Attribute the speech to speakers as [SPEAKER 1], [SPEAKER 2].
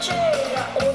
[SPEAKER 1] dziewczyna